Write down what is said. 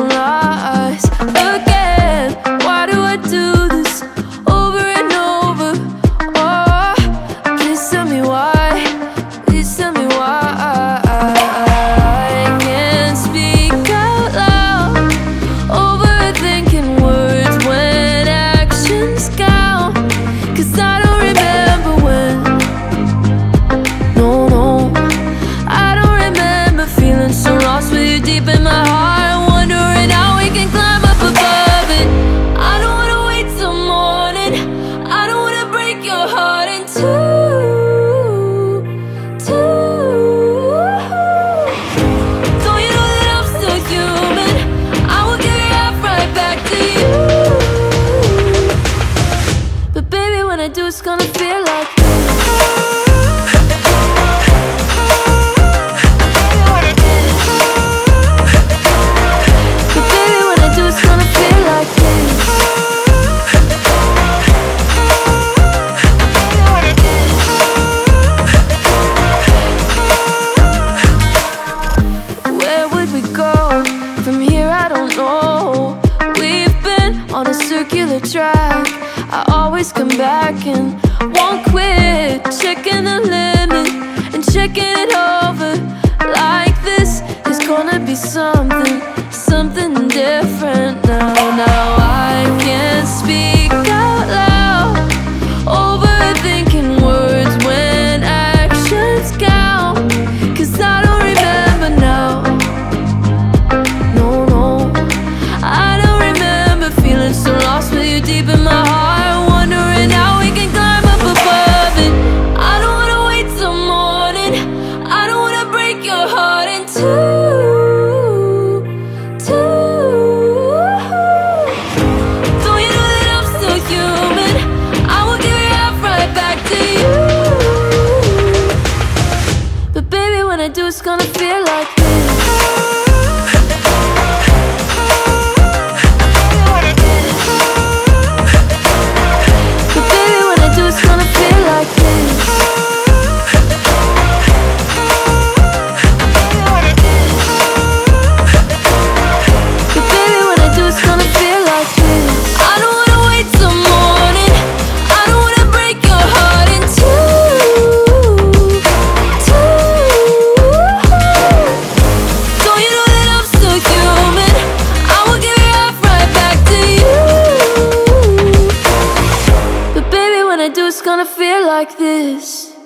lost again. it's gonna feel like when I do, it's gonna feel like this Where would we go? regular track I always come back and won't quit. Checking the limit and checking it over. Like this, is gonna be something, something different. gonna do is gonna feel like this.